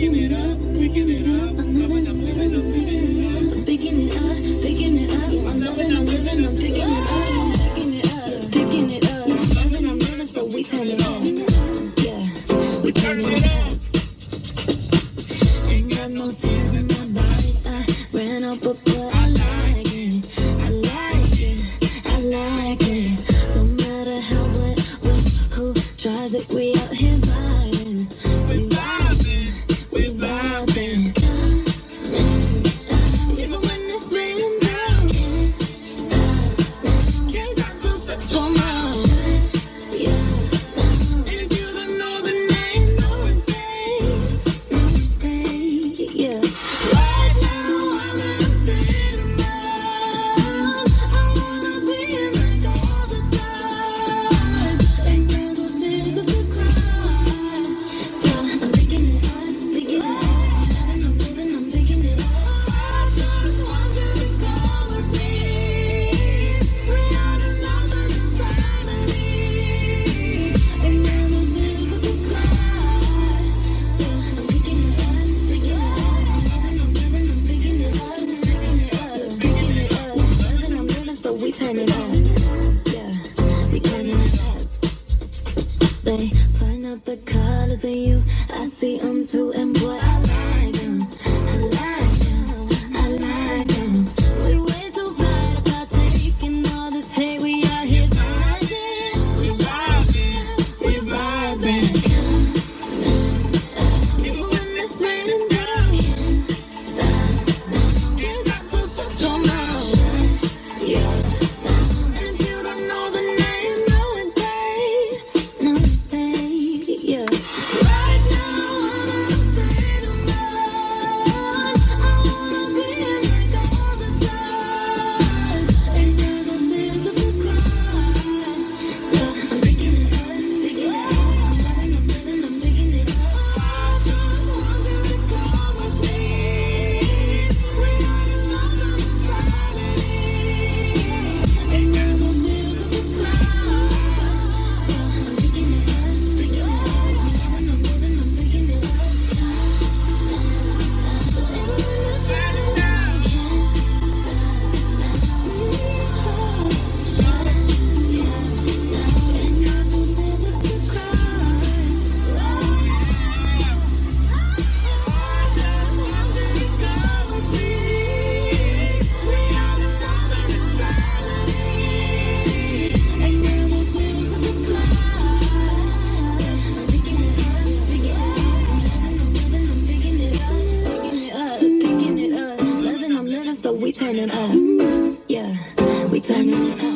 picking it up, picking it up. I'm living, I'm up. It up, it up. I'm loving, I'm picking it up. Picking it up, picking it up. I'm loving, I'm loving, so we turn it up. Yeah, we turn it up. Ain't got no tears in my body. I ran up a. I like it, I like it, I like it. Don't matter how, what, who tries it, we. They find out the colors of you. I see them too, and boy, I love. turning up. Yeah, we turning it up.